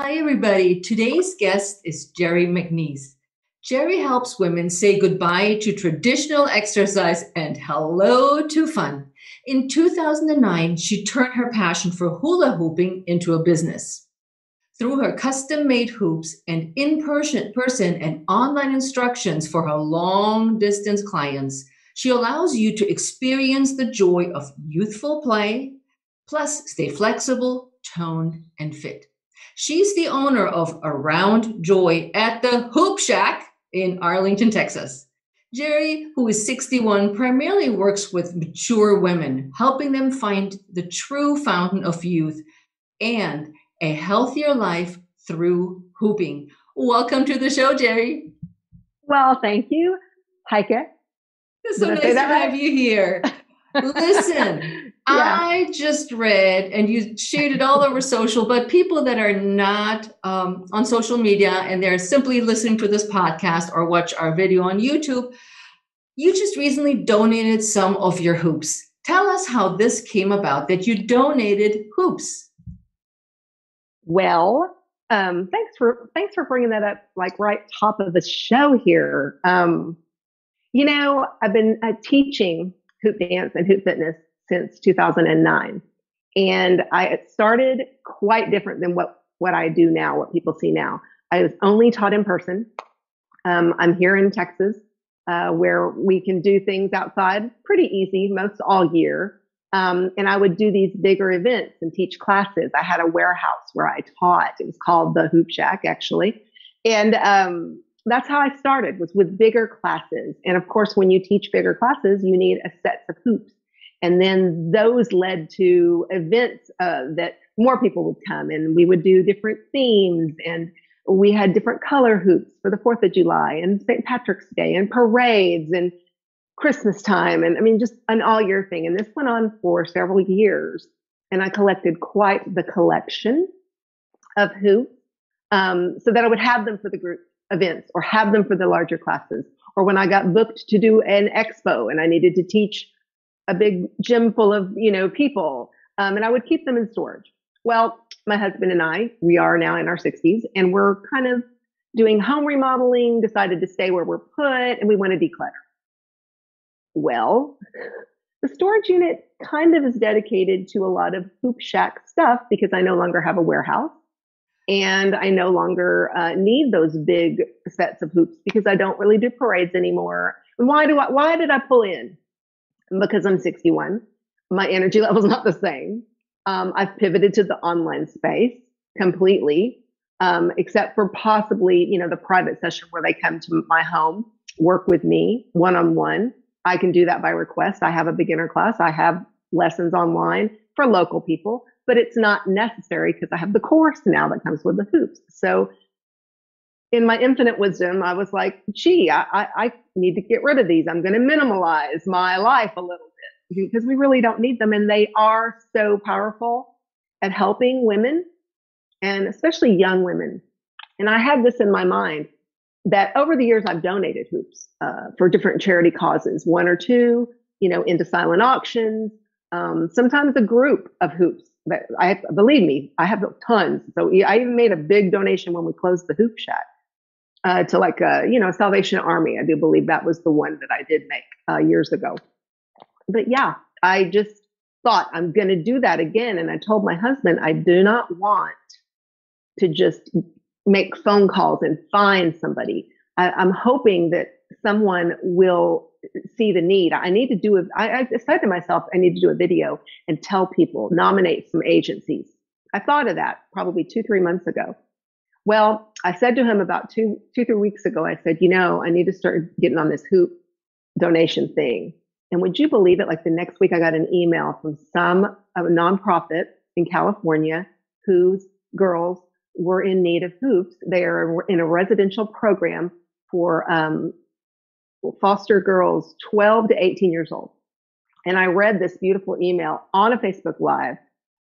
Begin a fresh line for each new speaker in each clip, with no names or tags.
Hi, everybody. Today's guest is Geri McNiece. Geri helps women say goodbye to traditional exercise and hello to fun. In 2009, she turned her passion for hula hooping into a business. Through her custom made hoops and in person, and online instructions for her long distance clients, she allows you to experience the joy of youthful play, plus stay flexible, toned, and fit. She's the owner of Around Joy at the Hoop Shack in Arlington, Texas. Geri, who is 61, primarily works with mature women, helping them find the true fountain of youth and a healthier life through hooping. Welcome to the show, Geri.
Well, thank you, Hi, Heike.
It's so nice to have you here. Listen, yeah. I just read, and you shared it all over social, but people that are not um, on social media and they're simply listening to this podcast or watch our video on YouTube, you just recently donated some of your hoops. Tell us how this came about that you donated hoops.
Well, um, thanks for thanks for bringing that up, like right top of the show here. Um, you know, I've been uh, teaching hoop dance and hoop fitness since 2009. And I started quite different than what, what I do now, what people see now. I was only taught in person. Um, I'm here in Texas, uh, where we can do things outside pretty easy most all year. Um, and I would do these bigger events and teach classes. I had a warehouse where I taught. It was called the Hoop Shack, actually. And um, that's how I started was with bigger classes. And of course, when you teach bigger classes, you need a set of hoops. And then those led to events uh, that more people would come and we would do different themes and we had different color hoops for the 4th of July and St. Patrick's Day and parades and Christmas time. And I mean, just an all year thing. And this went on for several years. And I collected quite the collection of hoops um, so that I would have them for the group events or have them for the larger classes. Or when I got booked to do an expo and I needed to teach a big gym full of, you know, people, um, and I would keep them in storage. Well, my husband and I, we are now in our 60s and we're kind of doing home remodeling, decided to stay where we're put, and we want to declutter. Well, the storage unit kind of is dedicated to a lot of Hoop Shack stuff because I no longer have a warehouse and I no longer uh, need those big sets of hoops because I don't really do parades anymore. And why do I? Why did I pull in? Because I'm 61. My energy level is not the same. Um, I've pivoted to the online space completely, um, except for possibly you know the private session where they come to my home, work with me one on one. I can do that by request. I have a beginner class. I have lessons online for local people but it's not necessary because I have the course now that comes with the hoops. So in my infinite wisdom, I was like, gee, I, I, I need to get rid of these. I'm going to minimalize my life a little bit because we really don't need them. And they are so powerful at helping women and especially young women. And I had this in my mind that over the years, I've donated hoops uh, for different charity causes, one or two, you know, into silent auctions, um, sometimes a group of hoops I believe me, I have tons. So I even made a big donation when we closed the Hoop Shack uh, to like a you know Salvation Army. I do believe that was the one that I did make uh, years ago. But yeah, I just thought I'm going to do that again, and I told my husband I do not want to just make phone calls and find somebody. I, I'm hoping that someone will see the need. I need to do it. I, I said to myself, I need to do a video and tell people, nominate some agencies. I thought of that probably two, three months ago. Well, I said to him about two, two, three weeks ago, I said, you know, I need to start getting on this hoop donation thing. And would you believe it? Like the next week, I got an email from some a nonprofit in California whose girls were in need of hoops. They are in a residential program for um, foster girls 12 to 18 years old. And I read this beautiful email on a Facebook Live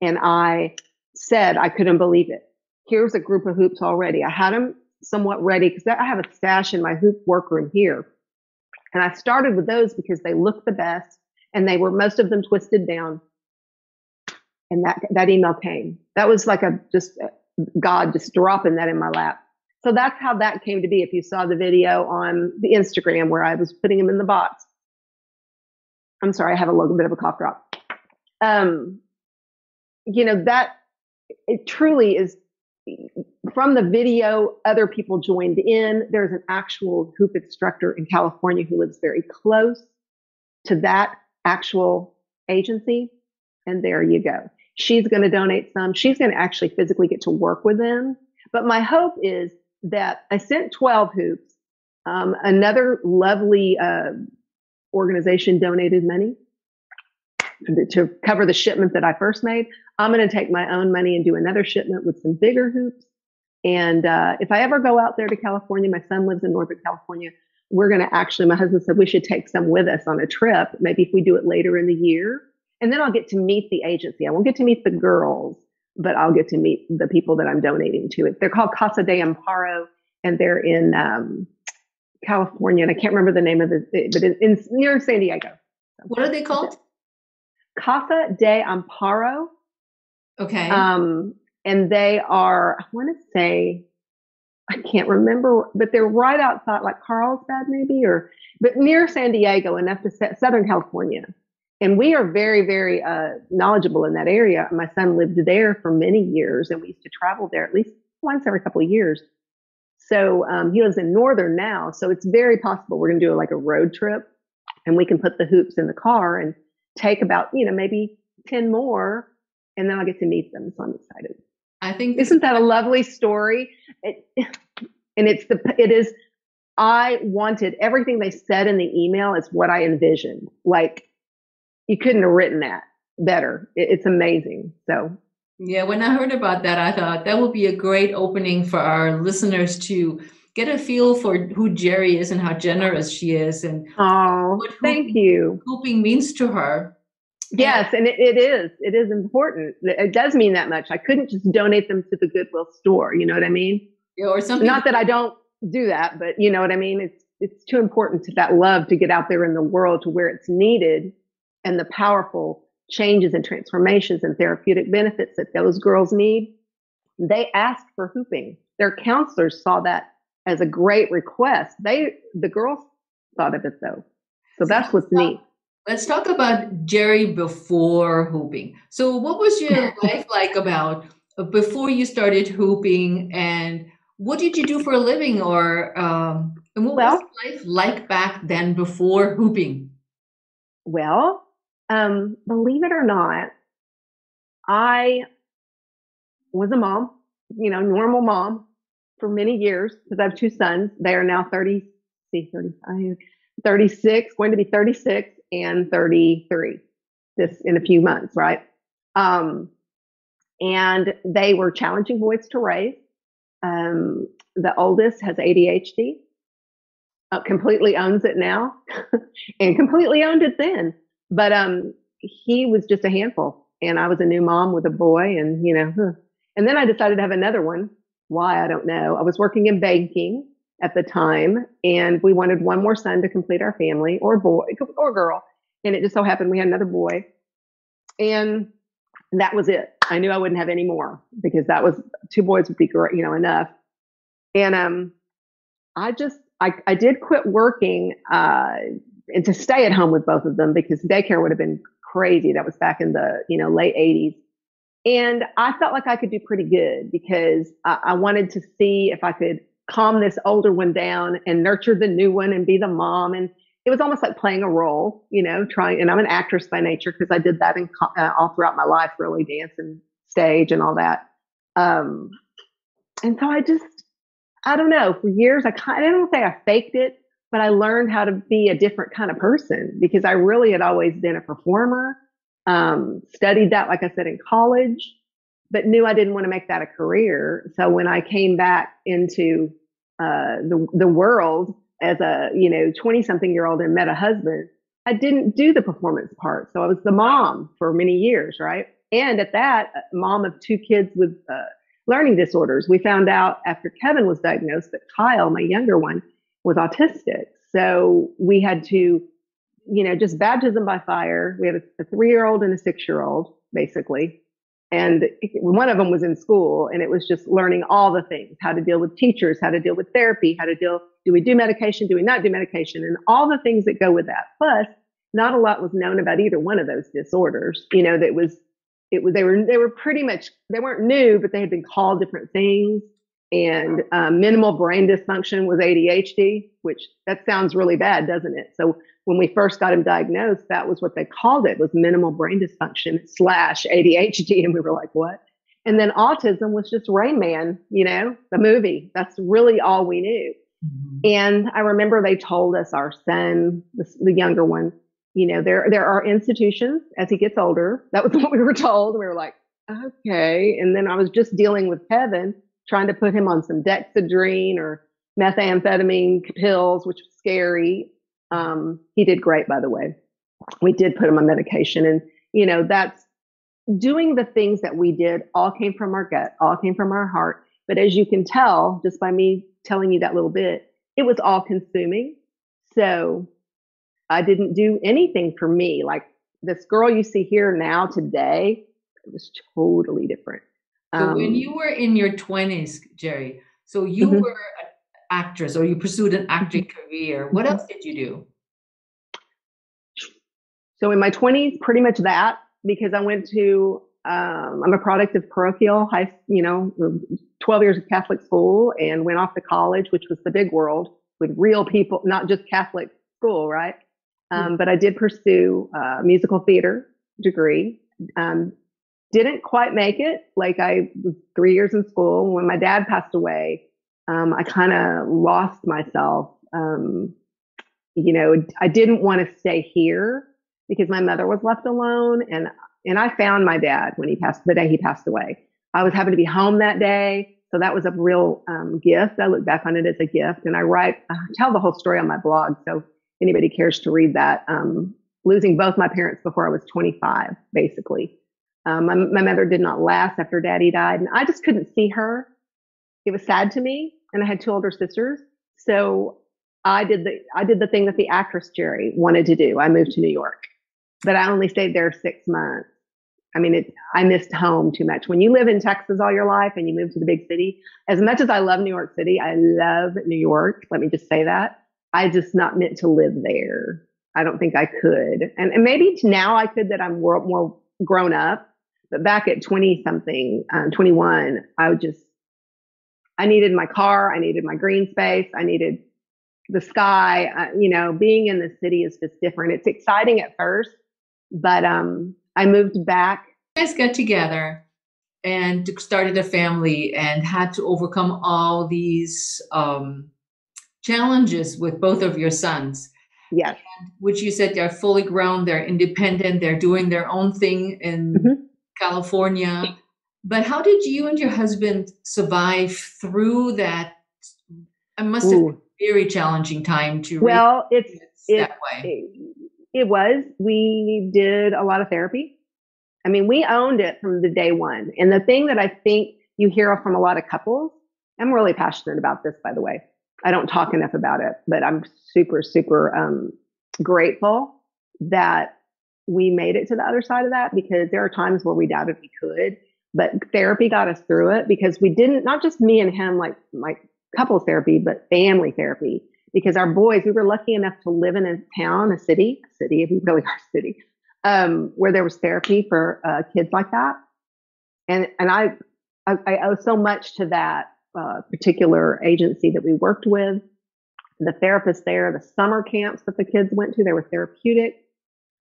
and I said I couldn't believe it. Here's a group of hoops already. I had them somewhat ready because I have a stash in my hoop workroom here. And I started with those because they looked the best and they were most of them twisted down. And that, that email came. That was like a just uh, God just dropping that in my lap. So that's how that came to be. If you saw the video on the Instagram where I was putting them in the box. I'm sorry, I have a little bit of a cough drop. Um, you know, that it truly is from the video, other people joined in. There's an actual hoop instructor in California who lives very close to that actual agency. And there you go. She's going to donate some. She's going to actually physically get to work with them. But my hope is that I sent 12 hoops. Um, another lovely uh, organization donated money to cover the shipment that I first made. I'm going to take my own money and do another shipment with some bigger hoops. And uh, if I ever go out there to California, my son lives in Northern California. We're going to actually, my husband said we should take some with us on a trip. Maybe if we do it later in the year. And then I'll get to meet the agency. I won't get to meet the girls, but I'll get to meet the people that I'm donating to. They're called Casa de Amparo, and they're in um, California. And I can't remember the name of it, but in, in near San Diego.
What are they called?
Casa de Amparo.
Okay.
Um, and they are, I want to say, I can't remember, but they're right outside, like Carlsbad, maybe, or but near San Diego, enough to Southern California. And we are very, very uh, knowledgeable in that area. My son lived there for many years, and we used to travel there at least once every couple of years. So um, he lives in northern now, so it's very possible we're going to do like a road trip, and we can put the hoops in the car and take about you know maybe ten more, and then I'll get to meet them. So I'm excited.
I think
isn't that a lovely story? It, and it's the it is. I wanted everything they said in the email is what I envisioned. Like you couldn't have written that better. It, it's amazing. So
yeah, when I heard about that, I thought that would be a great opening for our listeners to get a feel for who Geri is and how generous she is, and
oh, thank hooping, you.
Hooping means to her,
Yes, and it, it is. It is important. It does mean that much. I couldn't just donate them to the Goodwill store. You know what I mean?
Yeah, or something.
Not that I don't do that, but you know what I mean. It's it's too important to that love to get out there in the world to where it's needed, and the powerful changes and transformations and therapeutic benefits that those girls need. They asked for hooping. Their counselors saw that as a great request. They the girls thought of it though. So that's what's neat.
Let's talk about Geri before hooping. So, what was your life like about uh, before you started hooping, and what did you do for a living, or um, and what well, was life like back then before hooping?
Well, um, believe it or not, I was a mom, you know, normal mom for many years because I have two sons. They are now 30, see, 35, 36, going to be 36 and 33 this in a few months, right? Um, and they were challenging boys to raise. Um, the oldest has ADHD, uh, completely owns it now, and completely owned it then. But um, he was just a handful, and I was a new mom with a boy, and you know, huh. and then I decided to have another one. Why I don't know. I was working in banking, at the time, and we wanted one more son to complete our family, or boy, or girl. And it just so happened we had another boy, and that was it. I knew I wouldn't have any more because that was two boys would be great, you know, enough. And um, I just I I did quit working uh, and to stay at home with both of them because daycare would have been crazy. That was back in the you know late '80s. And I felt like I could do pretty good because I, I wanted to see if I could calm this older one down and nurture the new one and be the mom. And it was almost like playing a role, you know, trying, and I'm an actress by nature because I did that in, uh, all throughout my life, really dance and stage and all that. Um, and so I just, I don't know, for years, I kind I don't say I faked it, but I learned how to be a different kind of person because I really had always been a performer. Um, studied that, like I said, in college, but knew I didn't want to make that a career. So when I came back into uh, the the world as a you know 20 something year old and met a husband i didn't do the performance part so i was the mom for many years right and at that mom of two kids with uh, learning disorders we found out after kevin was diagnosed that kyle my younger one was autistic so we had to you know just baptism by fire. We had a, a three year old and a six year old basically. And one of them was in school and it was just learning all the things how to deal with teachers how to deal with therapy how to deal do we do medication do we not do medication and all the things that go with that. Plus not a lot was known about either one of those disorders you know that was it was they were they were pretty much they weren't new but they had been called different things and um, minimal brain dysfunction was adhd which that sounds really bad doesn't it so when we first got him diagnosed, that was what they called it was minimal brain dysfunction slash ADHD. And we were like, what? And then autism was just Rain Man, you know, the movie. That's really all we knew. Mm-hmm. And I remember they told us our son, the, the, younger one, you know, there there are institutions as he gets older. That was what we were told. We were like, okay. And then I was just dealing with Kevin, trying to put him on some Dexedrine or methamphetamine pills, which was scary. Um, he did great, by the way. We did put him on medication, and you know that's doing the things that we did. All came from our gut, all came from our heart. But as you can tell, just by me telling you that little bit, it was all consuming. So I didn't do anything for me. Like this girl you see here now today, it was totally different.
So um, when you were in your 20s, Geri, so you mm-hmm. were an actress or you pursued an acting mm-hmm. career. What else did you do?
So in my 20s, pretty much that because I went to um, I'm a product of parochial high, you know, 12 years of Catholic school and went off to college, which was the big world with real people, not just Catholic school, right? Um, mm-hmm. but I did pursue a musical theater degree. Um, didn't quite make it. Like I was three years in school. When my dad passed away, um, I kind of lost myself. Um, you know, I didn't want to stay here because my mother was left alone, and and I found my dad when he passed the day he passed away. I was having to be home that day, so that was a real um, gift. I look back on it as a gift, and I write, I tell the whole story on my blog. So anybody cares to read that, um, losing both my parents before I was 25, basically. Um, my, my mother did not last after daddy died, and I just couldn't see her. It was sad to me and I had two older sisters. So I did the I did the thing that the actress Geri wanted to do. I moved to New York, but I only stayed there six months. I mean, it, I missed home too much. When you live in Texas all your life and you move to the big city, as much as I love New York City, I love New York. Let me just say that. I just not meant to live there. I don't think I could. And, and maybe now I could that I'm more, more grown up. But back at 20 something, um, 21, I would just, I needed my car. I needed my green space. I needed the sky. Uh, you know, being in the city is just different. It's exciting at first, but um, I moved back.
You guys got together and started a family and had to overcome all these um, challenges with both of your sons.
Yes.
And, which you said they're fully grown, they're independent, they're doing their own thing in mm-hmm. California. But how did you and your husband survive through that? It must have been a very challenging time to.
Well, it's it, that way. It, it was. We did a lot of therapy. I mean, we owned it from the day one. And the thing that I think you hear from a lot of couples, I'm really passionate about this, by the way. I don't talk enough about it, but I'm super, super um, grateful that we made it to the other side of that because there are times where we doubted we could but therapy got us through it because we didn't not just me and him like like couples therapy but family therapy because our boys we were lucky enough to live in a town a city a city if we really are a city um, where there was therapy for uh, kids like that. And and I, I, I owe so much to that uh, particular agency that we worked with the therapists there the summer camps that the kids went to they were therapeutic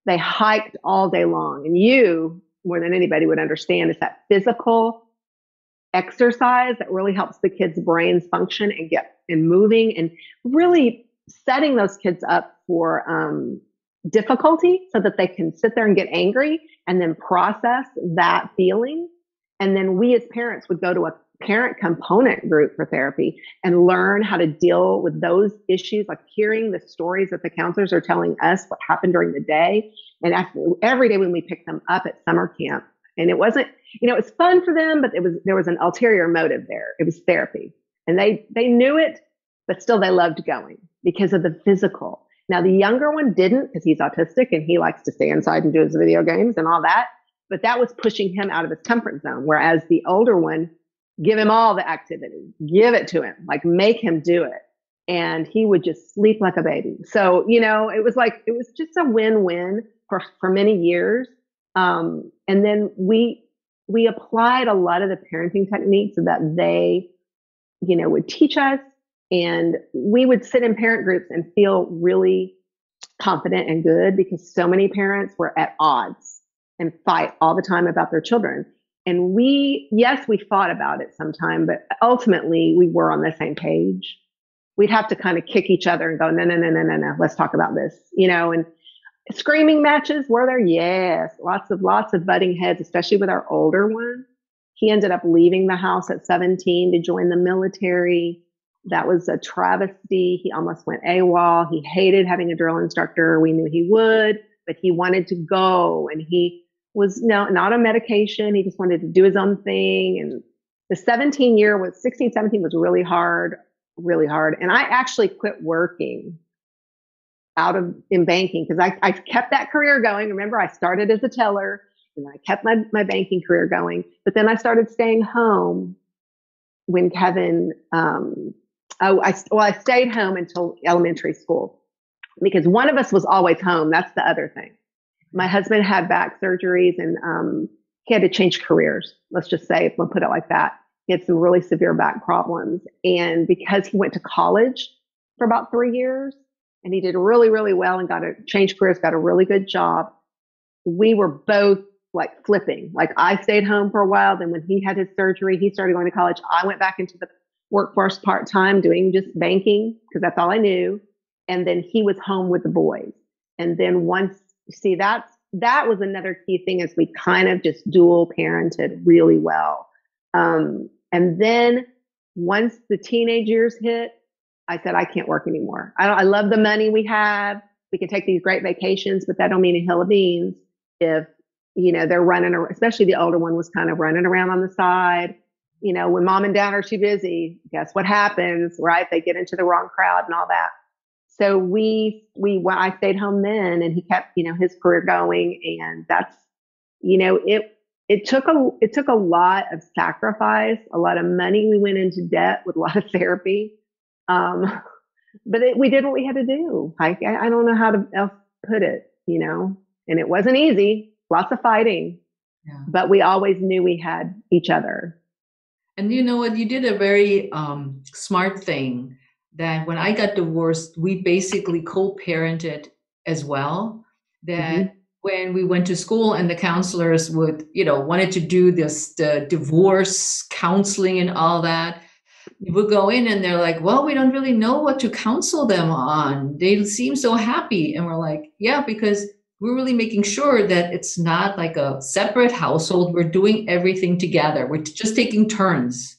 they hiked all day long and you more than anybody would understand is that physical exercise that really helps the kids' brains function and get and moving and really setting those kids up for um, difficulty so that they can sit there and get angry and then process that feeling. And then we as parents would go to a parent component group for therapy and learn how to deal with those issues, like hearing the stories that the counselors are telling us what happened during the day. And after, every day when we picked them up at summer camp, and it wasn't, you know, it was fun for them, but it was there was an ulterior motive there. It was therapy, and they they knew it, but still they loved going because of the physical. Now the younger one didn't because he's autistic and he likes to stay inside and do his video games and all that. but that was pushing him out of his comfort zone. Whereas the older one, give him all the activity, give it to him, like make him do it. And he would just sleep like a baby. So, you know, it was like, it was just a win win for, for many years. Um, and then we, we applied a lot of the parenting techniques that they, you know, would teach us. And we would sit in parent groups and feel really confident and good because so many parents were at odds and fight all the time about their children. And we, yes, we fought about it sometime, but ultimately we were on the same page. We'd have to kind of kick each other and go, no, no, no, no, no, no, let's talk about this, you know, and screaming matches were there? Yes. Lots of, lots of butting heads, especially with our older one. He ended up leaving the house at 17 to join the military. That was a travesty. He almost went AWOL. He hated having a drill instructor. We knew he would, but he wanted to go and he was no, not on medication. He just wanted to do his own thing. And the 17 year was 16, 17 was really hard, really hard. And I actually quit working out of in banking because I, I kept that career going. Remember, I started as a teller and I kept my, my banking career going. But then I started staying home when Kevin, um, oh, I, well, I stayed home until elementary school because one of us was always home. That's the other thing. My husband had back surgeries and um, he had to change careers. Let's just say, if we'll put it like that. He had some really severe back problems. And because he went to college for about three years and he did really, really well and got a change careers, got a really good job, we were both like flipping. Like I stayed home for a while. Then when he had his surgery, he started going to college. I went back into the workforce part time doing just banking because that's all I knew. And then he was home with the boys. And then once, see, that's, that was another key thing is we kind of just dual parented really well. Um, and then once the teenage years hit, I said, I can't work anymore. I, I love the money we have. We can take these great vacations, but that don't mean a hill of beans if, you know, they're running, especially the older one was kind of running around on the side you know, when mom and dad are too busy, guess what happens, right? They get into the wrong crowd and all that. So we, we, I stayed home then and he kept, you know, his career going. And that's, you know, it, it took a, it took a lot of sacrifice, a lot of money. We went into debt with a lot of therapy. Um, but it, we did what we had to do. I, I don't know how to else put it, you know, and it wasn't easy, lots of fighting, yeah. but we always knew we had each other
and you know what? You did a very um, smart thing that when I got divorced, we basically co parented as well. That mm-hmm. when we went to school and the counselors would, you know, wanted to do this, the divorce counseling and all that, we would go in and they're like, well, we don't really know what to counsel them on. They seem so happy. And we're like, yeah, because we're really making sure that it's not like a separate household. We're doing everything together. We're just taking turns.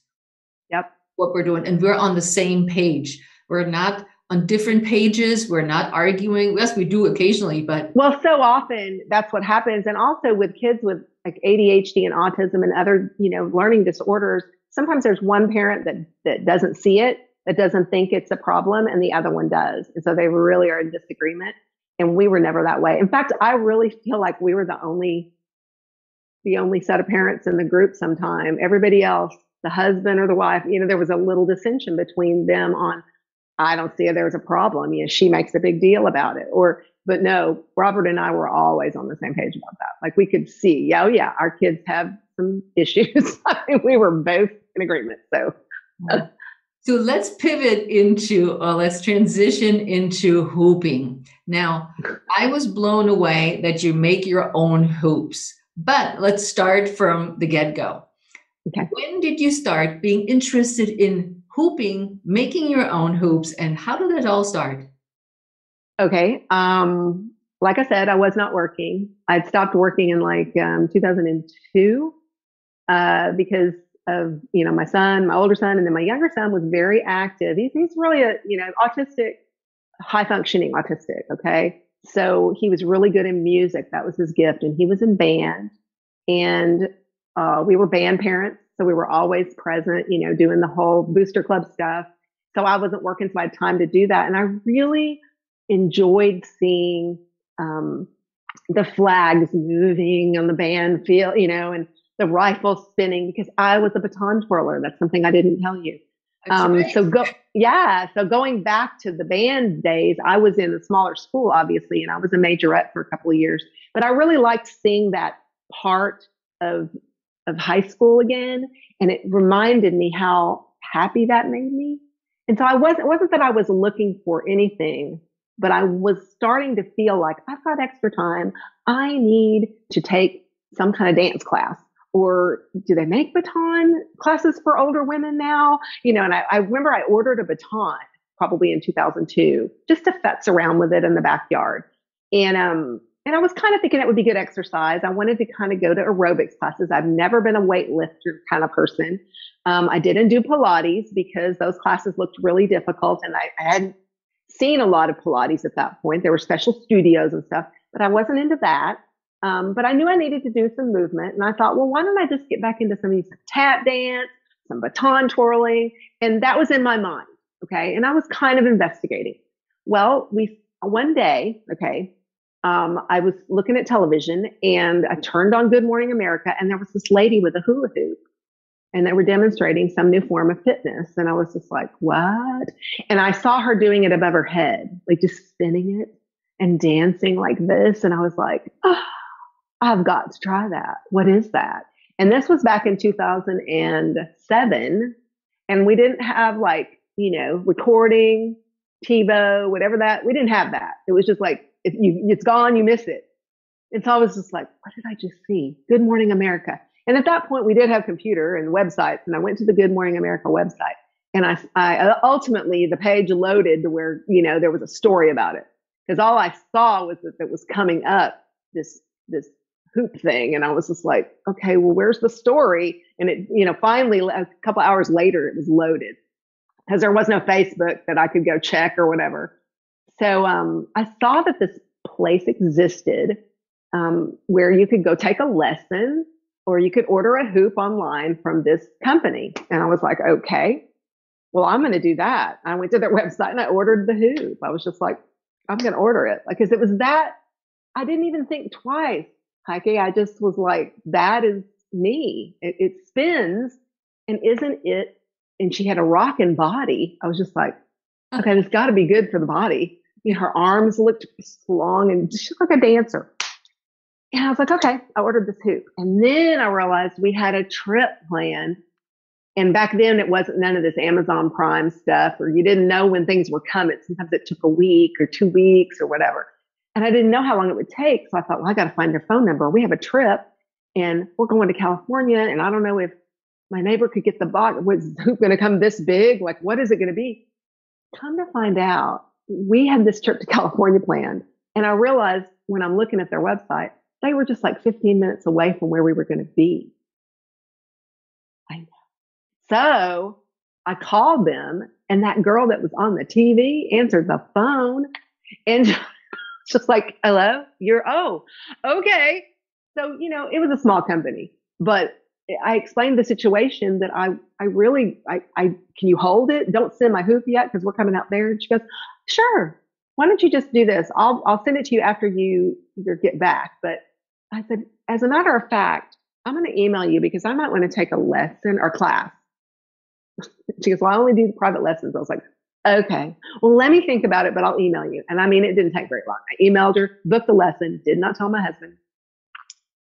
Yep.
What we're doing. And we're on the same page. We're not on different pages. We're not arguing. Yes, we do occasionally, but.
Well, so often that's what happens. And also with kids with like ADHD and autism and other, you know, learning disorders, sometimes there's one parent that, that doesn't see it, that doesn't think it's a problem, and the other one does. And so they really are in disagreement. And we were never that way. In fact, I really feel like we were the only, the only set of parents in the group sometime. Everybody else, the husband or the wife, you know, there was a little dissension between them on, I don't see there was a problem. You know, she makes a big deal about it. Or, but no, Robert and I were always on the same page about that. Like we could see, yeah, oh yeah, our kids have some issues. I mean, we were both in agreement. So
so let's pivot into, or let's transition into hooping. Now, I was blown away that you make your own hoops, but let's start from the get go. Okay. When did you start being interested in hooping, making your own hoops, and how did it all start?
Okay. Um, like I said, I was not working. I'd stopped working in like um, 2002 uh, because of you know my son, my older son, and then my younger son was very active. He's he's really a you know autistic, high functioning autistic. Okay, so he was really good in music. That was his gift, and he was in band. And uh, we were band parents, so we were always present. You know, doing the whole booster club stuff. So I wasn't working, so I had time to do that, and I really enjoyed seeing um, the flags moving on the band field, you know, and the rifle spinning because I was a baton twirler. That's something I didn't tell you. Um. So go, yeah. So going back to the band days, I was in a smaller school, obviously, and I was a majorette for a couple of years. But I really liked seeing that part of of high school again, and it reminded me how happy that made me. And so I wasn't it wasn't that I was looking for anything, but I was starting to feel like I've got extra time. I need to take some kind of dance class or do they make baton classes for older women now? You know, and I, I remember I ordered a baton probably in 2002 just to futz around with it in the backyard. And, um, and I was kind of thinking it would be good exercise. I wanted to kind of go to aerobics classes. I've never been a weightlifter kind of person. Um, I didn't do Pilates because those classes looked really difficult and I, I hadn't seen a lot of Pilates at that point. There were special studios and stuff, but I wasn't into that. Um, but I knew I needed to do some movement. And I thought, well, why don't I just get back into some of tap dance, some baton twirling? And that was in my mind. Okay. And I was kind of investigating. Well, we, one day, okay, um, I was looking at television and I turned on Good Morning America and there was this lady with a hula hoop and they were demonstrating some new form of fitness. And I was just like, what? And I saw her doing it above her head, like just spinning it and dancing like this. And I was like, oh, I've got to try that. What is that? And this was back in 2007. And we didn't have like, you know, recording, TiVo, whatever that, we didn't have that. It was just like, if you, it's gone, you miss it. And so I was just like, what did I just see? Good Morning America. And at that point, we did have computer and websites. And I went to the Good Morning America website. And I, I ultimately, the page loaded to where, you know, there was a story about it. Because all I saw was that it was coming up this, this hoop thing. And I was just like, okay, well, where's the story? And it, you know, finally, a couple hours later, it was loaded because there was no Facebook that I could go check or whatever. So um, I saw that this place existed um, where you could go take a lesson or you could order a hoop online from this company. And I was like, okay, well, I'm going to do that. I went to their website and I ordered the hoop. I was just like, I'm going to order it because it was that I didn't even think twice. Heike, I just was like, that is me. It, it spins and isn't it? And she had a rocking body. I was just like, okay, this got to be good for the body. Her arms looked long and she looked like a dancer. And I was like, okay, I ordered this hoop. And then I realized we had a trip planned. And back then it wasn't none of this Amazon Prime stuff, or you didn't know when things were coming. Sometimes it took a week or two weeks or whatever. And I didn't know how long it would take. So I thought, well, I got to find their phone number. We have a trip and we're going to California. And I don't know if my neighbor could get the box. Was hoop going to come this big? Like, what is it going to be? Come to find out, we had this trip to California planned. And I realized when I'm looking at their website, they were just like 15 minutes away from where we were going to be. I know. So I called them and that girl that was on the TV answered the phone and just like, hello, you're, oh, okay. So, you know, it was a small company, but I explained the situation that I, I really, I, I, can you hold it? Don't send my hoop yet because we're coming out there. And she goes, sure. Why don't you just do this? I'll, I'll send it to you after you, you get back. But I said, as a matter of fact, I'm going to email you because I might want to take a lesson or class. she goes, well, I only do private lessons. I was like, Okay. Well, let me think about it, but I'll email you. And I mean, it didn't take very long. I emailed her, booked the lesson, did not tell my husband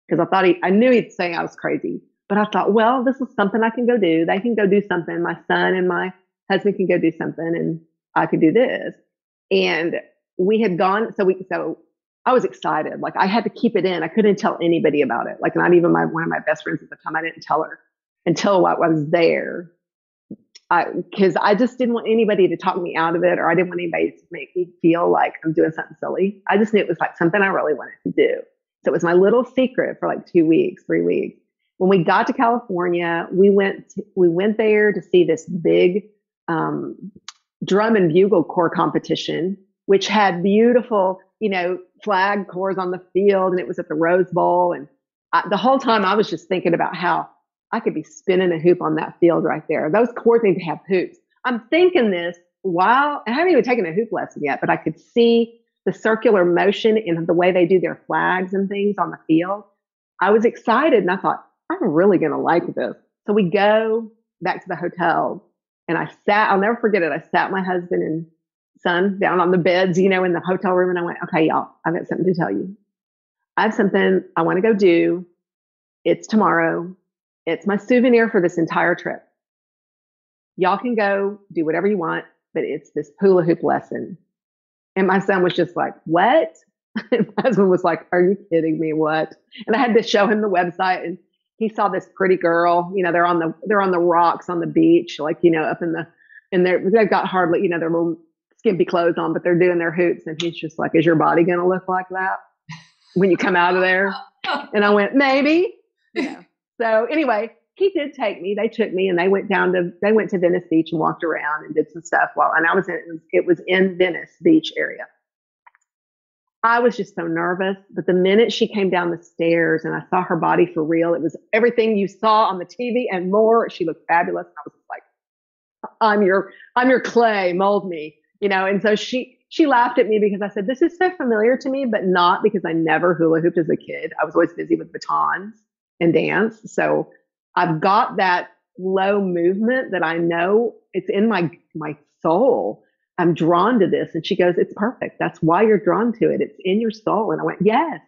because I thought he, I knew he'd say I was crazy, but I thought, well, this is something I can go do. They can go do something. My son and my husband can go do something and I could do this. And we had gone, so we, so I was excited. Like I had to keep it in. I couldn't tell anybody about it. Like not even my, one of my best friends at the time, I didn't tell her until I was there because I, I, just didn't want anybody to talk me out of it, or I didn't want anybody to make me feel like I'm doing something silly. I just knew it was like something I really wanted to do. So it was my little secret for like two weeks, three weeks. When we got to California, we went to, we went there to see this big um, drum and bugle corps competition, which had beautiful, you know, flag corps on the field, and it was at the Rose Bowl. And I, the whole time, I was just thinking about how I could be spinning a hoop on that field right there. Those corps need to have hoops. I'm thinking this while I haven't even taken a hoop lesson yet, but I could see the circular motion in the way they do their flags and things on the field. I was excited and I thought, I'm really going to like this. So we go back to the hotel and I sat, I'll never forget it. I sat my husband and son down on the beds, you know, in the hotel room. And I went, okay, y'all, I've got something to tell you. I have something I want to go do. It's tomorrow. It's my souvenir for this entire trip. Y'all can go do whatever you want, but it's this hula hoop lesson. And my son was just like, what? And my husband was like, are you kidding me? What? And I had to show him the website and he saw this pretty girl, you know, they're on the, they're on the rocks on the beach, like, you know, up in the, and they're, they've got hardly, you know, their little skimpy clothes on, but they're doing their hoops. And he's just like, is your body going to look like that when you come out of there? And I went, maybe. Yeah. So anyway, he did take me. They took me and they went down to they went to Venice Beach and walked around and did some stuff while and I was in it was, it was in Venice Beach area. I was just so nervous, but the minute she came down the stairs and I saw her body for real, it was everything you saw on the TV and more. She looked fabulous. I was like, "I'm your I'm your clay, mold me," you know. And so she she laughed at me because I said, "This is so familiar to me, but not because I never hula hooped as a kid. I was always busy with batons and dance, so I've got that low movement that I know it's in my my soul. I'm drawn to this. And she goes, It's perfect. That's why you're drawn to it. It's in your soul. And I went, Yes.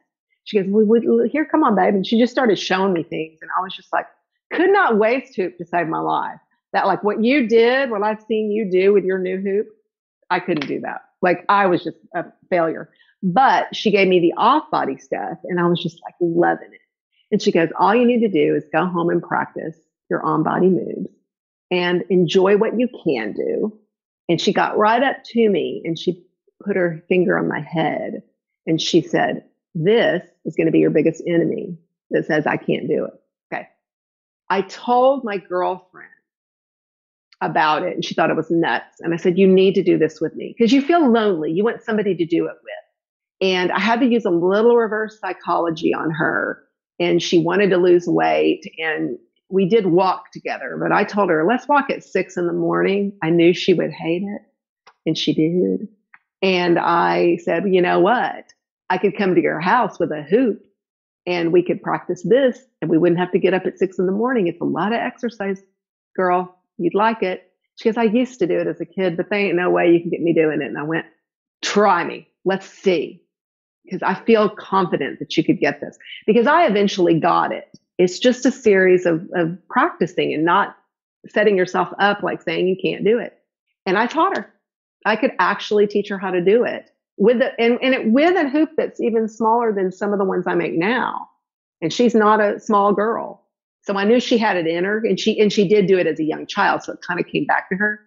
She goes, well, well, Here, come on, babe. And she just started showing me things. And I was just like, could not waist hoop to save my life. That like what you did, what I've seen you do with your new hoop, I couldn't do that. Like I was just a failure. But she gave me the off body stuff and I was just like loving it. And she goes, all you need to do is go home and practice your on body moves and enjoy what you can do. And she got right up to me and she put her finger on my head and she said, this is going to be your biggest enemy that says I can't do it. Okay. I told my girlfriend about it and she thought it was nuts. And I said, you need to do this with me because you feel lonely. You want somebody to do it with. And I had to use a little reverse psychology on her and she wanted to lose weight and we did walk together, but I told her, let's walk at six in the morning. I knew she would hate it and she did. And I said, you know what? I could come to your house with a hoop and we could practice this and we wouldn't have to get up at six in the morning. It's a lot of exercise, girl. You'd like it. She goes, I used to do it as a kid, but there ain't no way you can get me doing it. And I went, try me. Let's see because I feel confident that you could get this because I eventually got it. It's just a series of, of practicing and not setting yourself up like saying you can't do it. And I taught her. I could actually teach her how to do it with the, and, and it with a hoop that's even smaller than some of the ones I make now. And she's not a small girl. So I knew she had it in her and she, and she did do it as a young child. So it kind of came back to her.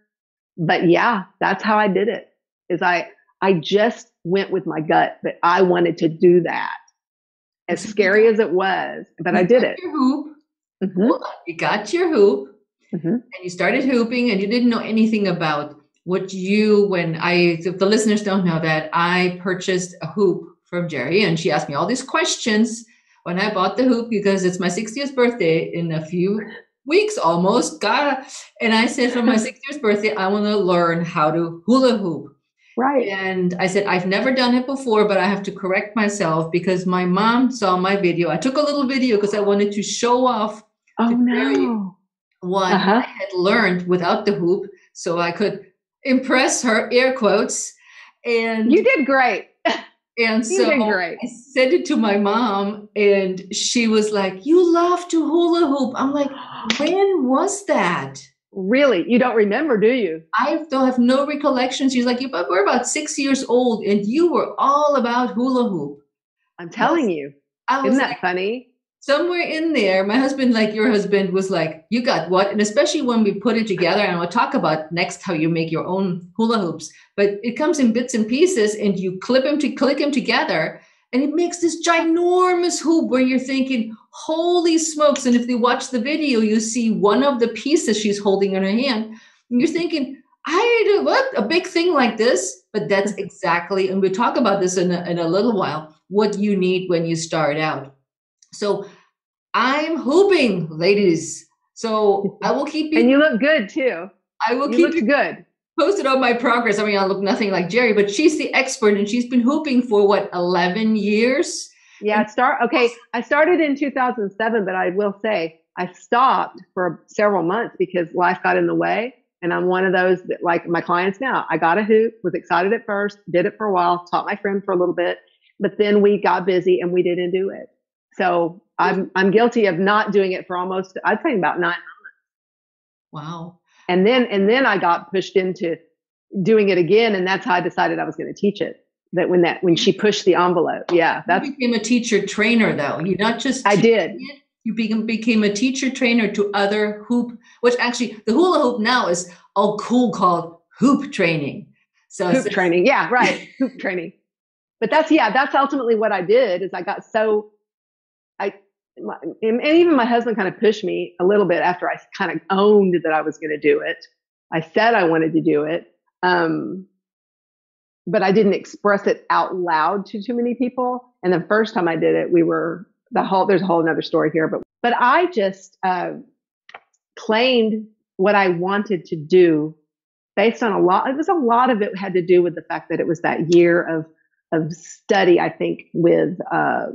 But yeah, that's how I did it is I, I just went with my gut that I wanted to do that. As scary as it was, but
you
I did it.
Your hoop. Mm-hmm. You got your hoop mm-hmm. and you started hooping and you didn't know anything about what you when I if the listeners don't know that I purchased a hoop from Geri and she asked me all these questions when I bought the hoop because it's my 60th birthday in a few weeks almost. God, and I said for my 60th birthday, I want to learn how to hula hoop.
Right.
And I said, I've never done it before, but I have to correct myself because my mom saw my video. I took a little video because I wanted to show off
oh, no.
what uh-huh. I had learned without the hoop so I could impress her, air quotes. And
you did great.
And so I sent it to my mom, and she was like, You love to hula hoop. I'm like, When was that?
Really? You don't remember, do you?
I don't have no recollection. She's like, but we're about six years old and you were all about hula hoop.
I'm telling was, you. Isn't that like, funny?
Somewhere in there, my husband, like your husband, was like, You got what? And especially when we put it together, and we'll talk about next how you make your own hula hoops, but it comes in bits and pieces and you clip them to click them together and it makes this ginormous hoop where you're thinking, holy smokes. And if they watch the video, you see one of the pieces she's holding in her hand. And you're thinking, I do what? A big thing like this? But that's exactly, and we'll talk about this in a, in a little while, what you need when you start out. So I'm hooping, ladies. So I will keep
you. And you look good too.
I will
you
keep
you good.
Posted on my progress. I mean, I look nothing like Geri, but she's the expert and she's been hooping for what, 11 years?
Yeah, start okay. I started in 2007, but I will say I stopped for several months because life got in the way. And I'm one of those that, like my clients now, I got a hoop, was excited at first, did it for a while, taught my friend for a little bit, but then we got busy and we didn't do it. So I'm I'm guilty of not doing it for almost I'd say about nine months.
Wow.
And then and then I got pushed into doing it again, and that's how I decided I was going to teach it. That when that when she pushed the envelope, yeah,
that became a teacher trainer though. You not just
I did.
It, you became became a teacher trainer to other hoop, which actually the hula hoop now is all cool called hoop training.
So hoop training, yeah, right, hoop training. But that's yeah, that's ultimately what I did. Is I got so I and even my husband kind of pushed me a little bit after I kind of owned that I was going to do it. I said I wanted to do it, um, but I didn't express it out loud to too many people. And the first time I did it, we were the whole. There's a whole another story here, but but I just uh, claimed what I wanted to do based on a lot. It was a lot of it had to do with the fact that it was that year of of study. I think with uh,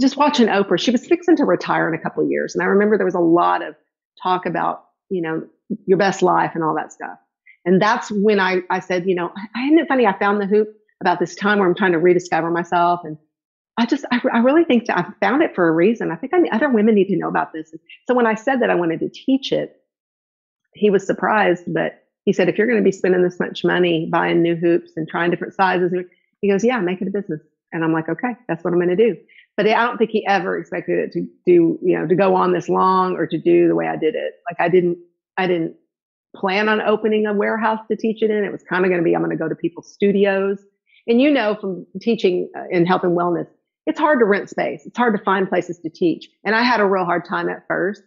just watching Oprah, she was fixing to retire in a couple of years. And I remember there was a lot of talk about, you know, your best life and all that stuff. And that's when I, I said, you know, isn't it funny? I found the hoop about this time where I'm trying to rediscover myself. And I just, I, I really think that I found it for a reason. I think I, other women need to know about this. So when I said that I wanted to teach it, he was surprised, but he said, if you're going to be spending this much money buying new hoops and trying different sizes, he goes, yeah, make it a business. And I'm like, okay, that's what I'm going to do but I don't think he ever expected it to do, you know, to go on this long or to do the way I did it. Like I didn't, I didn't plan on opening a warehouse to teach it in. It was kind of going to be, I'm going to go to people's studios. And you know, from teaching uh, in health and wellness, it's hard to rent space. It's hard to find places to teach. And I had a real hard time at first.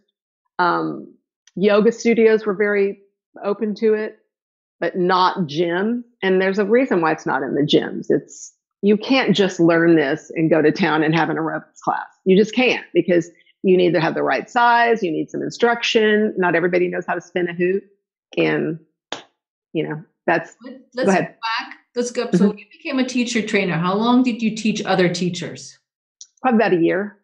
Um, yoga studios were very open to it, but not gyms. And there's a reason why it's not in the gyms. It's you can't just learn this and go to town and have an aerobics class. You just can't because you need to have the right size. You need some instruction. Not everybody knows how to spin a hoop. And, you know, that's,
let's go, back. Let's go. So mm-hmm. you became a teacher trainer. How long did you teach other teachers?
Probably about a year.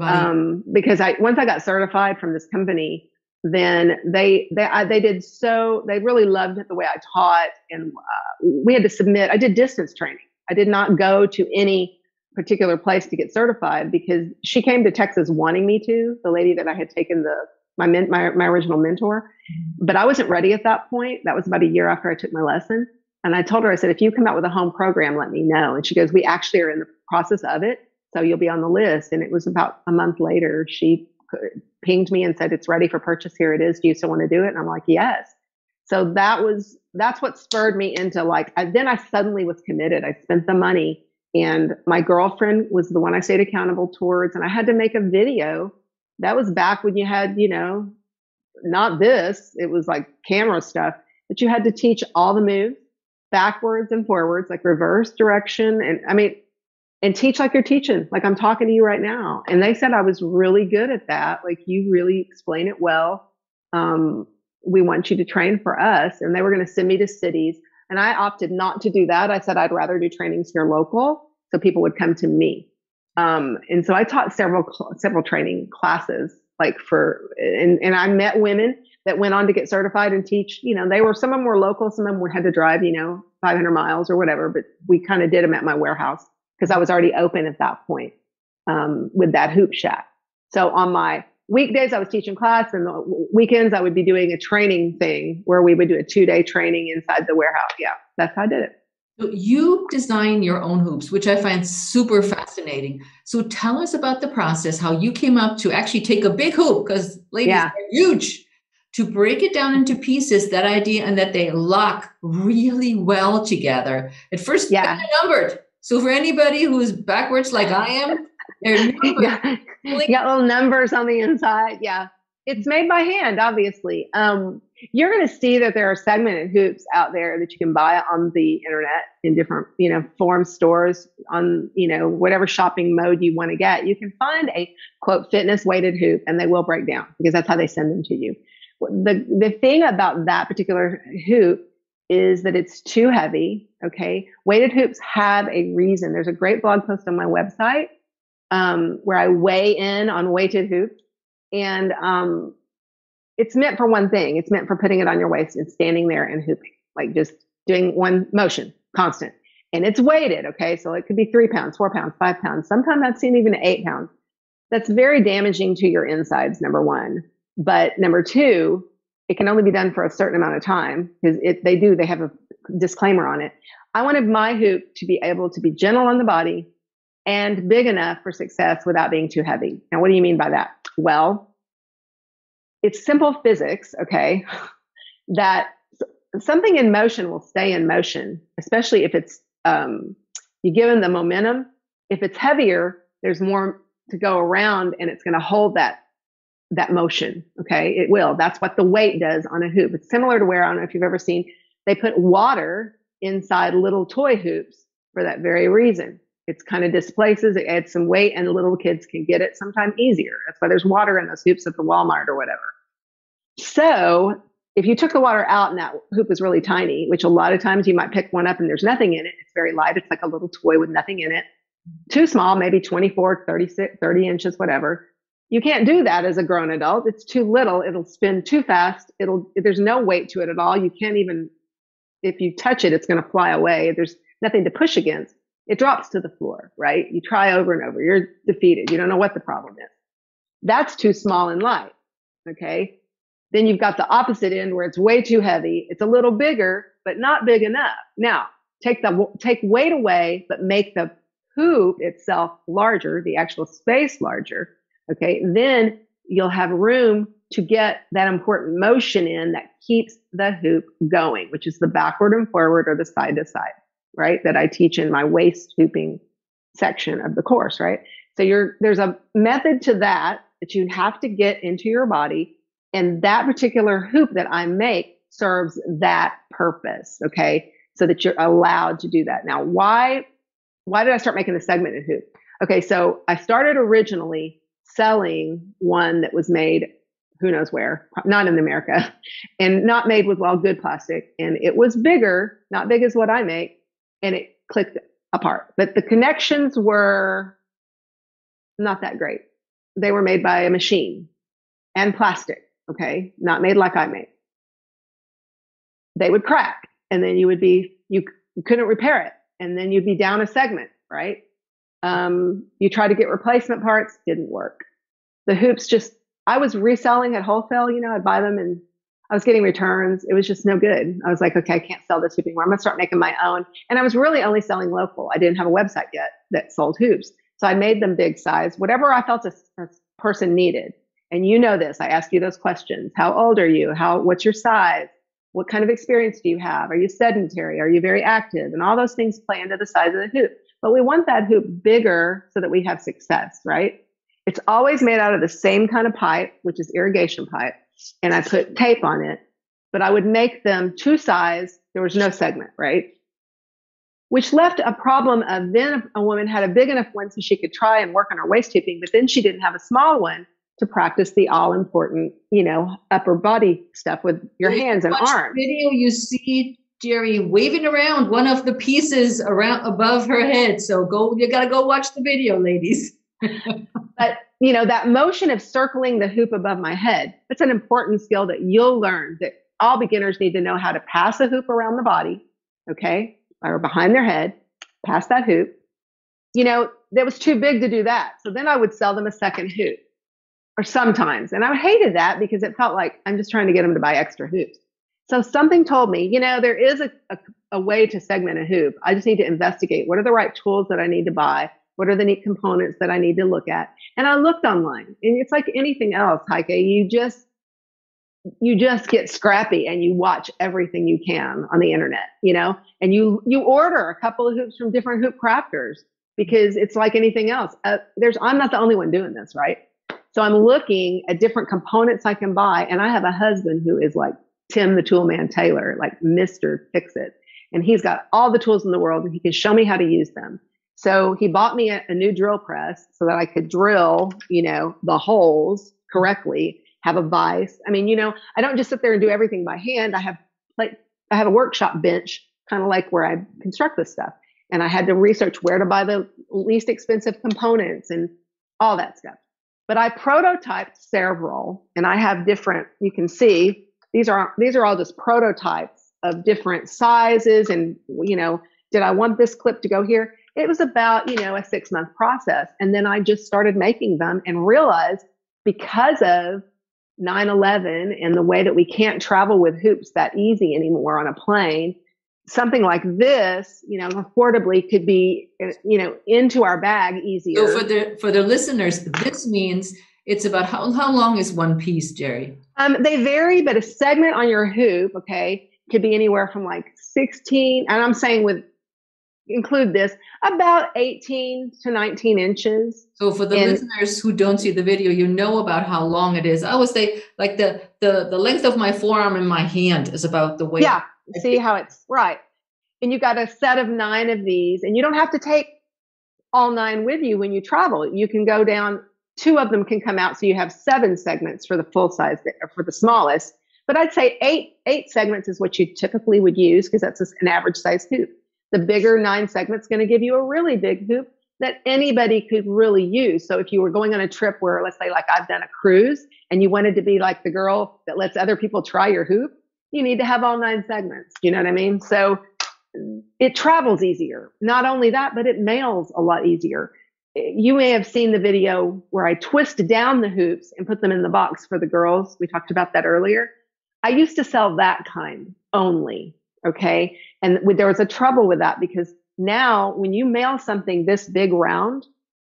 Um, because I, once I got certified from this company, then they they I, they did so they really loved it the way I taught and uh, we had to submit I did distance training I did not go to any particular place to get certified because she came to Texas wanting me to, the lady that I had taken the my men, my, my original mentor. Mm-hmm. But I wasn't ready at that point. That was about a year after I took my lesson. And I told her, I said, if you come out with a home program, let me know. And she goes, we actually are in the process of it. So you'll be on the list. And it was about a month later, she pinged me and said, it's ready for purchase. Here it is. Do you still want to do it? And I'm like, yes. So that was that's what spurred me into like I, then I suddenly was committed. I spent the money and my girlfriend was the one I stayed accountable towards and I had to make a video. That was back when you had, you know, not this, it was like camera stuff, but you had to teach all the moves backwards and forwards, like reverse direction and I mean and teach like you're teaching, like I'm talking to you right now. And they said I was really good at that. Like you really explain it well. Um, we want you to train for us. And they were going to send me to cities. And I opted not to do that. I said I'd rather do trainings here local so people would come to me. Um, and so I taught several, several training classes, like for, and, and I met women that went on to get certified and teach, you know, they were, some of them were local, some of them had to drive, you know, 500 miles or whatever, but we kind of did them at my warehouse because I was already open at that point, um, with that hoop shack. So on my weekdays I was teaching class and the weekends I would be doing a training thing where we would do a two day training inside the warehouse. Yeah, that's how I did it.
So you design your own hoops, which I find super fascinating. So tell us about the process, how you came up to actually take a big hoop, because ladies yeah. are huge, to break it down into pieces, that idea, and that they lock really well together. At first, yeah. numbered. So for anybody who's backwards like I am,
yeah. got little numbers on the inside. Yeah. It's made by hand, obviously. Um, you're going to see that there are segmented hoops out there that you can buy on the internet in different, you know, form stores on, you know, whatever shopping mode you want to get. You can find a quote fitness weighted hoop and they will break down because that's how they send them to you. The, the thing about that particular hoop is that it's too heavy. Okay. Weighted hoops have a reason. There's a great blog post on my website um, where I weigh in on weighted hoops. And um, it's meant for one thing it's meant for putting it on your waist and standing there and hooping, like just doing one motion, constant. And it's weighted. Okay. So it could be three pounds, four pounds, five pounds. Sometimes I've seen even eight pounds. That's very damaging to your insides, number one. But number two, it can only be done for a certain amount of time because it they do they have a disclaimer on it. I wanted my hoop to be able to be gentle on the body and big enough for success without being too heavy. Now, what do you mean by that? Well, it's simple physics, okay, that something in motion will stay in motion, especially if it's um, you give them the momentum. If it's heavier, there's more to go around, and it's going to hold that that motion. Okay, it will. That's what the weight does on a hoop. It's similar to where I don't know if you've ever seen they put water inside little toy hoops for that very reason. It's kind of displaces, it adds some weight, and little kids can get it sometimes easier. That's why there's water in those hoops at the Walmart or whatever. So if you took the water out and that hoop was really tiny, which a lot of times you might pick one up and there's nothing in it, it's very light. It's like a little toy with nothing in it. Too small, maybe 24, 36, 30 inches, whatever you can't do that as a grown adult. It's too little. It'll spin too fast. It'll, there's no weight to it at all. You can't even, if you touch it, it's going to fly away. There's nothing to push against. It drops to the floor, right? You try over and over. You're defeated. You don't know what the problem is. That's too small and light. Okay. Then you've got the opposite end where it's way too heavy. It's a little bigger, but not big enough. Now take the, take weight away, but make the hoop itself larger, the actual space larger Okay. Then you'll have room to get that important motion in that keeps the hoop going, which is the backward and forward or the side to side, right? That I teach in my waist hooping section of the course, right? So you're, there's a method to that that you have to get into your body. And that particular hoop that I make serves that purpose. Okay. So that you're allowed to do that. Now, why, why did I start making the segmented hoop? Okay. So I started originally selling one that was made who knows where, not in America, and not made with well good plastic. And it was bigger, not big as what I make, and it clicked apart. But the connections were not that great. They were made by a machine and plastic, okay, not made like I made. They would crack, and then you would be, you couldn't repair it, and then you'd be down a segment, right? Um, you try to get replacement parts, didn't work. The hoops just, I was reselling at wholesale, you know, I'd buy them and I was getting returns. It was just no good. I was like, okay, I can't sell this hoop anymore. I'm going to start making my own. And I was really only selling local. I didn't have a website yet that sold hoops. So I made them big size, whatever I felt a, a person needed. And you know this. I ask you those questions. How old are you? How, what's your size? What kind of experience do you have? Are you sedentary? Are you very active? And all those things play into the size of the hoop but we want that hoop bigger so that we have success, right? It's always made out of the same kind of pipe, which is irrigation pipe. And I put tape on it, but I would make them two size. There was no segment, right? Which left a problem of then a woman had a big enough one so she could try and work on her waist hooping, but then she didn't have a small one to practice the all important, you know, upper body stuff with your hands and arms.
Video you see Geri waving around one of the pieces around above her head. So go, you got to go watch the video, ladies.
you know that motion of circling the hoop above my head. That's an important skill that you'll learn. That all beginners need to know how to pass a hoop around the body, okay, or behind their head, pass that hoop. You know that was too big to do that. So then I would sell them a second hoop, or sometimes, and I hated that because it felt like I'm just trying to get them to buy extra hoops. So something told me, you know, there is a, a, a, way to segment a hoop. I just need to investigate what are the right tools that I need to buy? What are the neat components that I need to look at? And I looked online and it's like anything else, Heike. You just, you just get scrappy and you watch everything you can on the internet, you know, and you, you order a couple of hoops from different hoop crafters because it's like anything else. Uh, there's, I'm not the only one doing this, right? So I'm looking at different components I can buy. And I have a husband who is like Tim the Toolman Taylor, like Mr. Fix It. And he's got all the tools in the world and he can show me how to use them. So he bought me a, a new drill press so that I could drill, you know, the holes correctly, have a vise. I mean, you know, I don't just sit there and do everything by hand. I have like I have a workshop bench, kind of like where I construct this stuff. And I had to research where to buy the least expensive components and all that stuff. But I prototyped several and I have different, you can see these are these are all just prototypes of different sizes and you know, did I want this clip to go here? It was about, you know, a six month process. And then I just started making them and realized because of 9 11 and the way that we can't travel with hoops that easy anymore on a plane, something like this, you know, affordably could be, you know, into our bag easier.
So for the for the listeners, this means it's about how how long is one piece, Geri?
Um, they vary, but a segment on your hoop, okay, could be anywhere from like 16, and I'm saying with include this about 18 to 19 inches.
So for the and, listeners who don't see the video you know about how long it is. I would say like the the the length of my forearm and my hand is about the way
yeah see how it's right. And you got a set of nine of these and you don't have to take all nine with you when you travel. You can go down two of them can come out so you have seven segments for the full size for the smallest. But i'd say eight eight segments is what you typically would use because that's an average size hoop the bigger nine segment's going to give you a really big hoop that anybody could really use. So if you were going on a trip where, let's say, like I've done a cruise and you wanted to be like the girl that lets other people try your hoop, you need to have all nine segments. You know what I mean? So it travels easier. Not only that, but it mails a lot easier. You may have seen the video where I twist down the hoops and put them in the box for the girls. We talked about that earlier. I used to sell that kind only. Okay. And there was a trouble with that because now when you mail something this big round,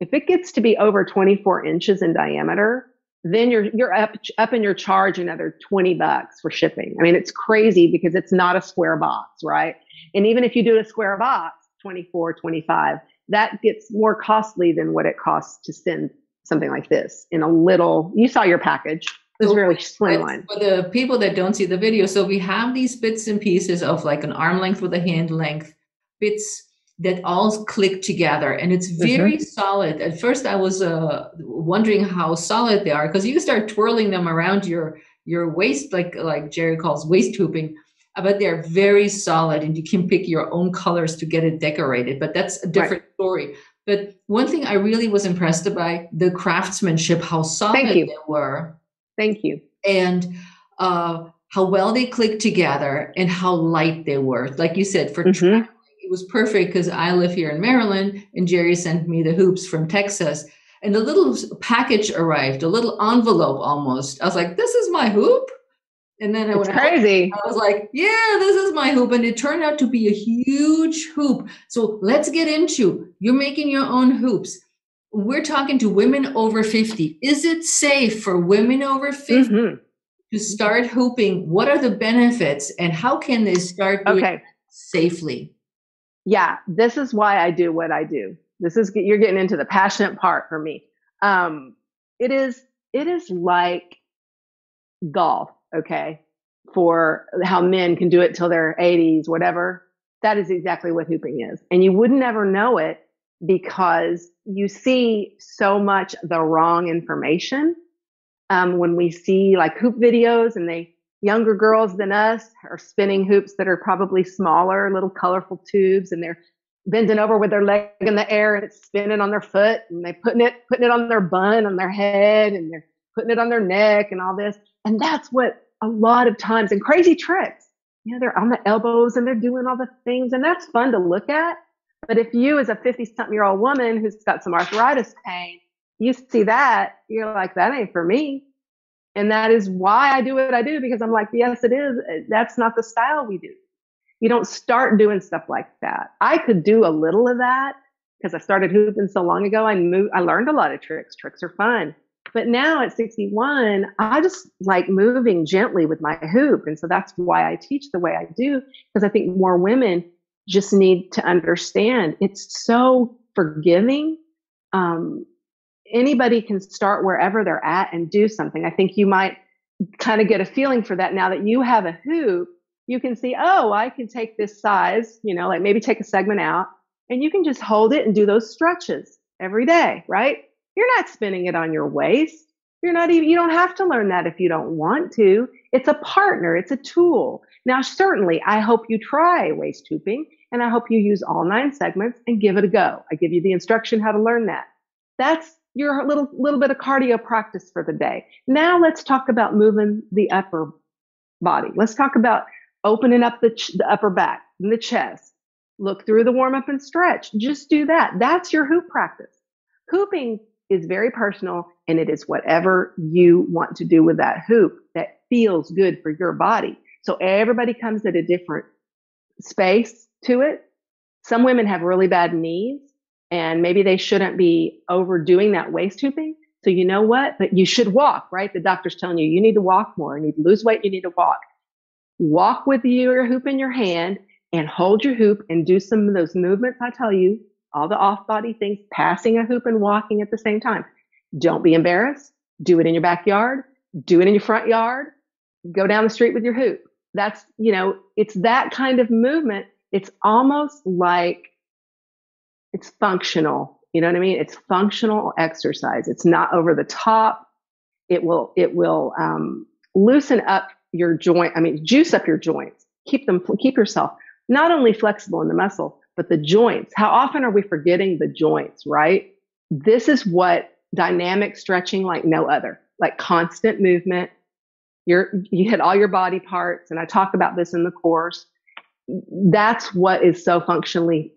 if it gets to be over 24 inches in diameter, then you're you're up up in your charge another 20 bucks for shipping. I mean, it's crazy because it's not a square box, right? And even if you do a square box, 24, 25, that gets more costly than what it costs to send something like this in a little you saw your package it's really slimline.
For the people that don't see the video, so we have these bits and pieces of like an arm length with a hand length bits that all click together and it's very mm-hmm. solid. At first I was uh, wondering how solid they are because you start twirling them around your your waist like like Geri calls waist hooping uh, but they're very solid and you can pick your own colors to get it decorated but that's a different right. story but one thing i really was impressed by the craftsmanship how solid they were
Thank you.
And uh, how well they clicked together and how light they were. Like you said, for mm-hmm. traveling, it was perfect because I live here in Maryland and Geri sent me the hoops from Texas. And the little package arrived, a little envelope almost. I was like, this is my hoop. And then
it's crazy.
I was like, yeah, this is my hoop. And it turned out to be a huge hoop. So let's get into you're making your own hoops we're talking to women over 50. Is it safe for women over 50 mm-hmm. to start hooping? What are the benefits and how can they start doing okay. safely?
Yeah, this is why I do what I do. This is you're getting into the passionate part for me. Um, it is it is like golf, okay, for how men can do it till their 80s, whatever. That is exactly what hooping is. And you would never know it because you see so much the wrong information um, when we see like hoop videos and they younger girls than us are spinning hoops that are probably smaller little colorful tubes and they're bending over with their leg in the air and it's spinning on their foot and they're putting it putting it on their bun on their head and they're putting it on their neck and all this. And that's what a lot of times and crazy tricks you know they're on the elbows and they're doing all the things and that's fun to look at but if you, as a 50 something year old woman who's got some arthritis pain, you see that, you're like, that ain't for me. And that is why I do what I do because I'm like, yes, it is. That's not the style we do. You don't start doing stuff like that. I could do a little of that because I started hooping so long ago. I moved, I learned a lot of tricks. Tricks are fun. But now at 61, I just like moving gently with my hoop. And so that's why I teach the way I do because I think more women just need to understand it's so forgiving. Um, anybody can start wherever they're at and do something. I think you might kind of get a feeling for that now that you have a hoop. You can see, oh, I can take this size, you know, like maybe take a segment out and you can just hold it and do those stretches every day, right? You're not spinning it on your waist. You're not even, you don't have to learn that if you don't want to. It's a partner, it's a tool. Now, certainly, I hope you try waist hooping and I hope you use all nine segments and give it a go. I give you the instruction how to learn that. That's your little, little bit of cardio practice for the day. Now let's talk about moving the upper body. Let's talk about opening up the, ch- the upper back and the chest. Look through the warm up and stretch. Just do that. That's your hoop practice. Hooping is very personal and it is whatever you want to do with that hoop that feels good for your body. So everybody comes at a different space to it. Some women have really bad knees and maybe they shouldn't be overdoing that waist hooping. So you know what? But you should walk, right? The doctor's telling you you need to walk more. You need to lose weight. You need to walk. Walk with your hoop in your hand and hold your hoop and do some of those movements I tell you, all the off body things, passing a hoop and walking at the same time. Don't be embarrassed. Do it in your backyard. Do it in your front yard. Go down the street with your hoop. That's, you know, it's that kind of movement. It's almost like it's functional. You know what I mean? It's functional exercise. It's not over the top. It will, it will, um, loosen up your joint. I mean, juice up your joints. Keep them, keep yourself not only flexible in the muscle, but the joints. How often are we forgetting the joints, right? This is what dynamic stretching like no other, like constant movement. You're, you hit all your body parts. And I talk about this in the course. That's what is so functionally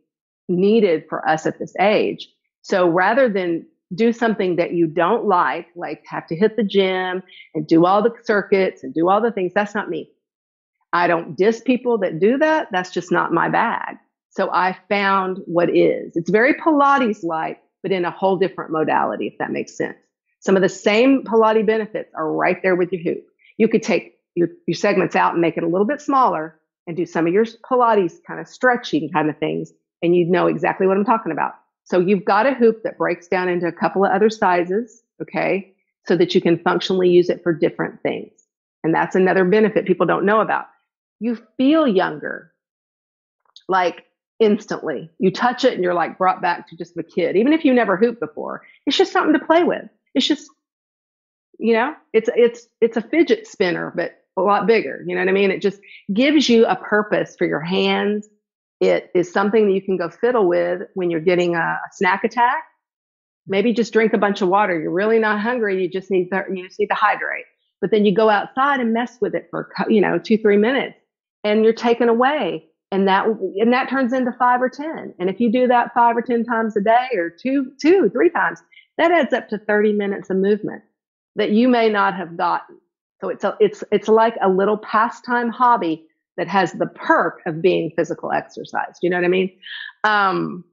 needed for us at this age. So rather than do something that you don't like, like have to hit the gym and do all the circuits and do all the things, that's not me. I don't diss people that do that. That's just not my bag. So I found what is. It's very Pilates like, but in a whole different modality, if that makes sense. Some of the same Pilates benefits are right there with your hoop. You could take your, your segments out and make it a little bit smaller and do some of your Pilates kind of stretching kind of things, and you know exactly what I'm talking about. So you've got a hoop that breaks down into a couple of other sizes, okay, so that you can functionally use it for different things. And that's another benefit people don't know about. You feel younger, like instantly. You touch it and you're like brought back to just a kid, even if you never hooped before. It's just something to play with. It's just, you know, it's it's it's a fidget spinner, but a lot bigger. You know what I mean? It just gives you a purpose for your hands. It is something that you can go fiddle with when you're getting a, snack attack. Maybe just drink a bunch of water. You're really not hungry. You just need to, you just need to hydrate. But then you go outside and mess with it for you know two three minutes, and you're taken away and that and that turns into five or ten and if you do that five or ten times a day or two two three times that adds up to 30 minutes of movement that you may not have gotten so it's a, it's it's like a little pastime hobby that has the perk of being physical exercise you know what i mean um,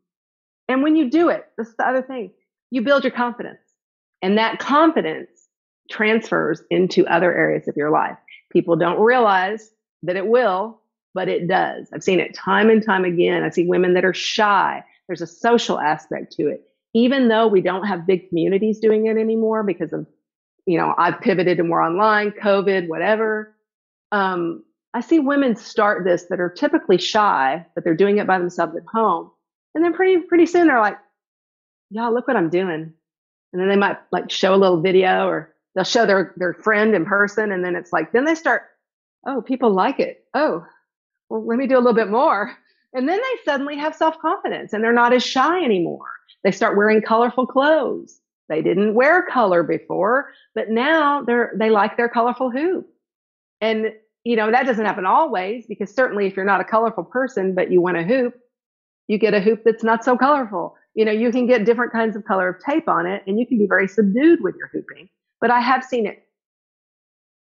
and when you do it this is the other thing you build your confidence and that confidence transfers into other areas of your life people don't realize that it will but it does. I've seen it time and time again. I see women that are shy. There's a social aspect to it. Even though we don't have big communities doing it anymore because of, you know, I've pivoted we're online, COVID, whatever. Um, I see women start this that are typically shy, but they're doing it by themselves at home. And then pretty, pretty soon they're like, y'all, look what I'm doing. And then they might like show a little video or they'll show their, their friend in person. And then it's like, then they start, oh, people like it. Oh, well, let me do a little bit more. And then they suddenly have self confidence and they're not as shy anymore. They start wearing colorful clothes. They didn't wear color before, but now they're, they like their colorful hoop. And, you know, that doesn't happen always because certainly if you're not a colorful person, but you want a hoop, you get a hoop that's not so colorful. You know, you can get different kinds of color of tape on it and you can be very subdued with your hooping. But I have seen it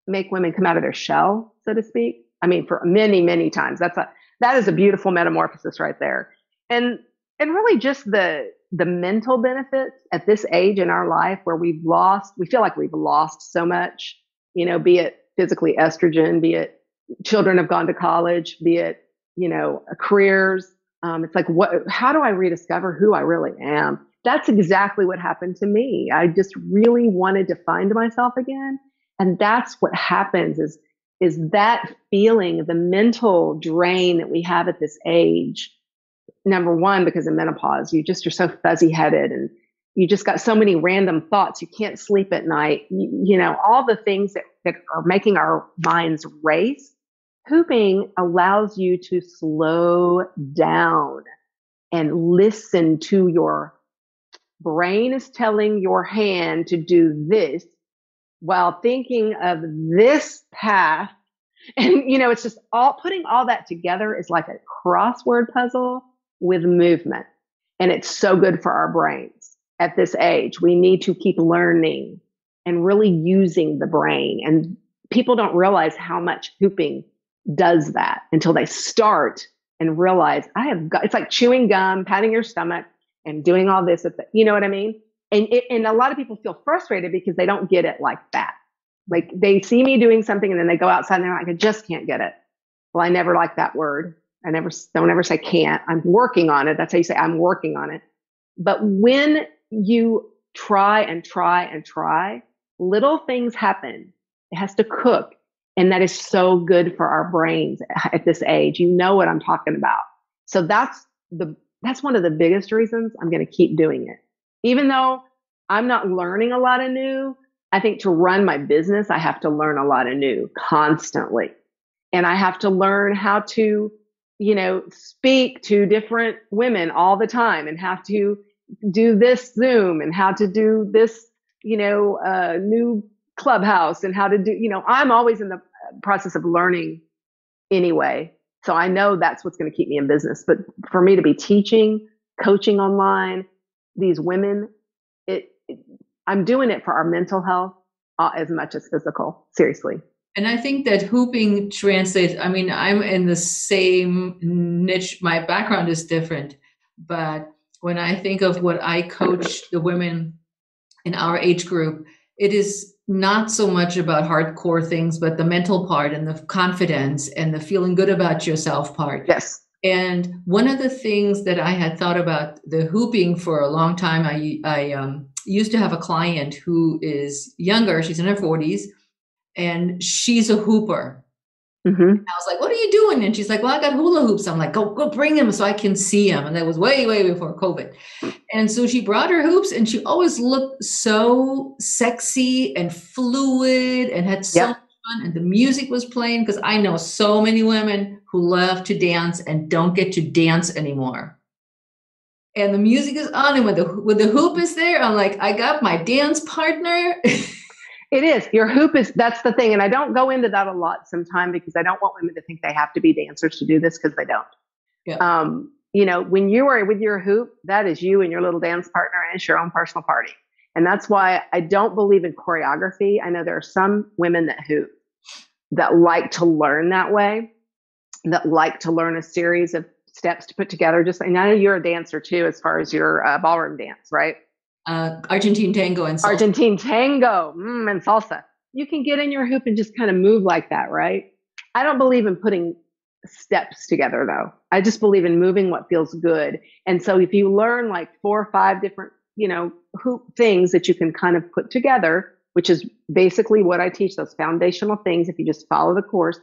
make women come out of their shell, so to speak. I mean, for many, many times. That's a that is a beautiful metamorphosis right there. And and really just the the mental benefits at this age in our life where we've lost, we feel like we've lost so much, you know, be it physically estrogen, be it children have gone to college, be it, you know, careers. Um, it's like, what, how do I rediscover who I really am? That's exactly what happened to me. I just really wanted to find myself again. And that's what happens is is that feeling, the mental drain that we have at this age. Number one, because of menopause, you just are so fuzzy headed and you just got so many random thoughts. You can't sleep at night. You, you know, all the things that, that are making our minds race. Hooping allows you to slow down and listen to your brain is telling your hand to do this while thinking of this path. And, you know, it's just all putting all that together is like a crossword puzzle with movement. And it's so good for our brains at this age. We need to keep learning and really using the brain. And people don't realize how much hooping does that until they start and realize I have got, it's like chewing gum, patting your stomach and doing all this. You know what I mean? And it, and a lot of people feel frustrated because they don't get it like that. Like they see me doing something and then they go outside and they're like, I just can't get it. Well, I never like that word. I never, don't ever say can't. I'm working on it. That's how you say I'm working on it. But when you try and try and try, little things happen. It has to cook. And that is so good for our brains at this age. You know what I'm talking about. So that's the, that's one of the biggest reasons I'm going to keep doing it. Even though I'm not learning a lot of new, I think to run my business, I have to learn a lot of new constantly. And I have to learn how to, you know, speak to different women all the time and have to do this Zoom and how to do this, you know, uh, new clubhouse and how to do, you know, I'm always in the process of learning anyway. So I know that's what's going to keep me in business. But for me to be teaching, coaching online, these women, it, it I'm doing it for our mental health uh, as much as physical. Seriously.
And I think that hooping translates. I mean, I'm in the same niche. My background is different, but when I think of what I coach the women in our age group, it is not so much about hardcore things, but the mental part and the confidence and the feeling good about yourself part.
Yes.
And one of the things that I had thought about the hooping for a long time, I, I um, used to have a client who is younger, she's in her 40s, and she's a hooper. Mm-hmm. I was like, "What are you doing?" And she's like, "Well, I got hula hoops." I'm like, "Go, go, bring them so I can see them." And that was way, way before COVID. And so she brought her hoops, and she always looked so sexy and fluid, and had so yep. much fun. And the music was playing because I know so many women who love to dance and don't get to dance anymore. And the music is on, and when the when the hoop is there, I'm like, I got my dance partner.
It is. Your hoop is, that's the thing. And I don't go into that a lot sometimes because I don't want women to think they have to be dancers to do this because they don't. Yeah. Um, you know, when you are with your hoop, that is you and your little dance partner and it's your own personal party. And that's why I don't believe in choreography. I know there are some women that hoop that like to learn that way, that like to learn a series of steps to put together. Just, and I know you're a dancer too, as far as your uh, ballroom dance, right?
Uh, Argentine tango and
salsa. Argentine tango mm, and salsa. You can get in your hoop and just kind of move like that, right? I don't believe in putting steps together though. I just believe in moving what feels good. And so if you learn like four or five different, you know, hoop things that you can kind of put together, which is basically what I teach those foundational things if you just follow the course,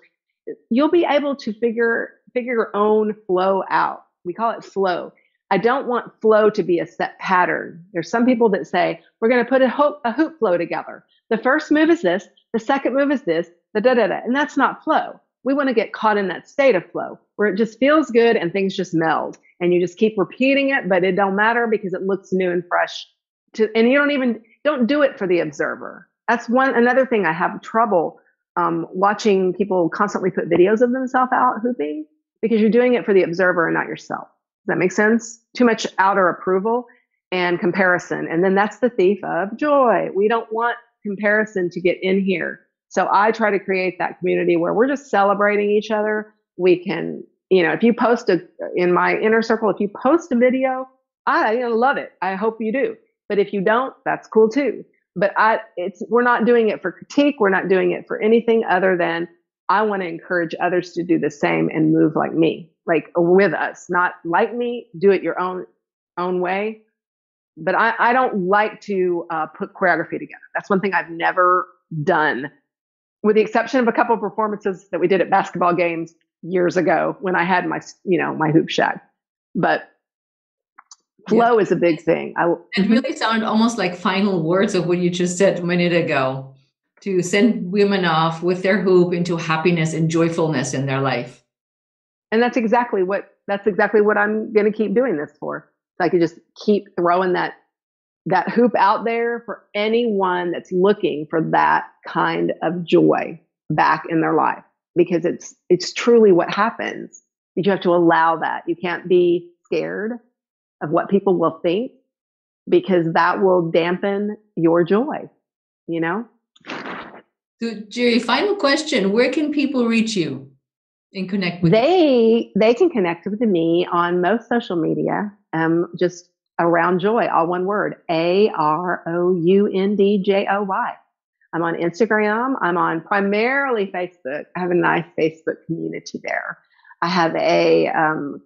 you'll be able to figure figure your own flow out. We call it flow. I don't want flow to be a set pattern. There's some people that say, we're going to put a hoop, a hoop flow together. The first move is this, the second move is this, the da da da. And that's not flow. We want to get caught in that state of flow where it just feels good and things just meld and you just keep repeating it, but it don't matter because it looks new and fresh to, and you don't even, don't do it for the observer. That's one, another thing I have trouble um, watching people constantly put videos of themselves out hooping because you're doing it for the observer and not yourself. That make sense? Too much outer approval and comparison. And then that's the thief of joy. We don't want comparison to get in here. So I try to create that community where we're just celebrating each other. We can, you know, if you post a, in my inner circle, if you post a video, I you know, love it. I hope you do. But if you don't, that's cool too. But I, it's, we're not doing it for critique. We're not doing it for anything other than I want to encourage others to do the same and move like me like with us, not like me, do it your own own way. But I, I don't like to uh, put choreography together. That's one thing I've never done, with the exception of a couple of performances that we did at basketball games years ago when I had my, you know, my hoop shack. But Flow yeah. is a big thing. I,
it really sounded almost like final words of what you just said a minute ago to send women off with their hoop into happiness and joyfulness in their life.
And that's exactly what that's exactly what I'm going to keep doing this for. So I can just keep throwing that that hoop out there for anyone that's looking for that kind of joy back in their life because it's it's truly what happens. You have to allow that. You can't be scared of what people will think because that will dampen your joy, you know?
So, Geri, final question. Where can people reach you and connect with
they, you? They can connect with me on most social media, um, just around joy, all one word, A R O U N D J O Y. I'm on Instagram. I'm on primarily Facebook. I have a nice Facebook community there. I have a um,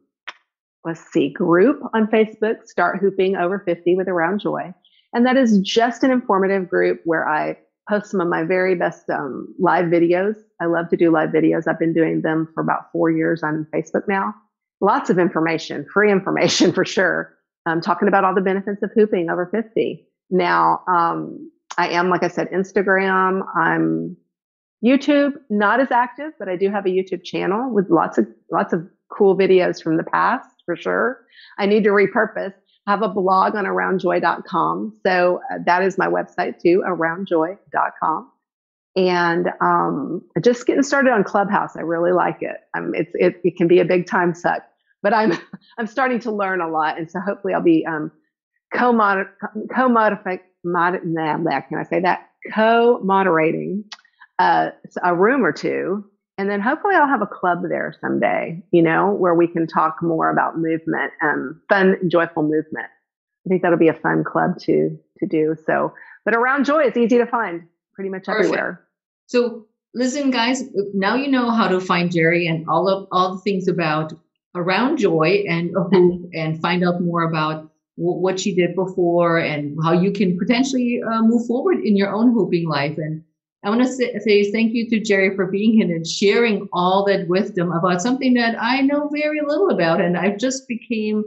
let's see, group on Facebook, Start Hooping Over 50 with Around Joy. And that is just an informative group where I post some of my very best um, live videos. I love to do live videos. I've been doing them for about four years on Facebook now. Lots of information, free information for sure. I'm talking about all the benefits of hooping over 50. Now, um, I am, like I said, Instagram. I'm YouTube, not as active, but I do have a YouTube channel with lots of lots of cool videos from the past for sure. I need to repurpose. I have a blog on aroundjoy.com. So uh, that is my website too, aroundjoy.com. And um, just getting started on Clubhouse. I really like it. Um, it's, it, it can be a big time suck, but I'm, I'm starting to learn a lot. And so hopefully I'll be um, co-mod, co-modify, mod, nah, can I say that? Co-moderating uh, a room or two and then hopefully I'll have a club there someday, you know, where we can talk more about movement and fun, joyful movement. I think that'll be a fun club to to do. So, but around joy, it's easy to find pretty much everywhere.
So, listen, guys, now you know how to find Geri and all of all the things about around joy and hoop, and find out more about what she did before and how you can potentially uh, move forward in your own hooping life. And I want to say, say, thank you to Geri for being here and sharing all that wisdom about something that I know very little about, and I just became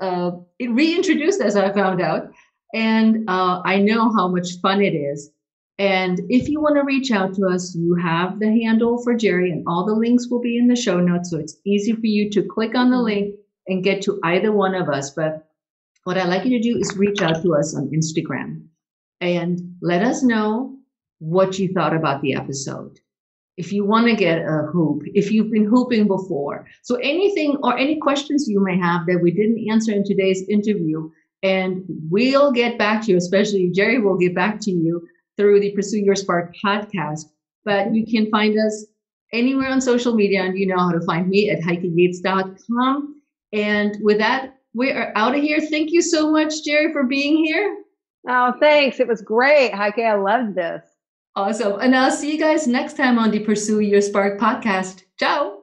uh, reintroduced as I found out, and uh, I know how much fun it is. And if you want to reach out to us, you have the handle for Geri, and all the links will be in the show notes, so it's easy for you to click on the link and get to either one of us. But what I'd like you to do is reach out to us on Instagram and let us know what you thought about the episode. If you want to get a hoop, if you've been hooping before. So anything or any questions you may have that we didn't answer in today's interview, and we'll get back to you, especially Geri will get back to you through the Pursue Your Spark podcast. But you can find us anywhere on social media, and you know how to find me at heikeyates.com. And with that, we are out of here. Thank you so much, Geri, for being here.
Oh, thanks. It was great, Heike. I loved this.
Awesome. And I'll see you guys next time on the Pursue Your Spark podcast. Ciao.